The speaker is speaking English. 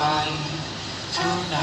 time tonight.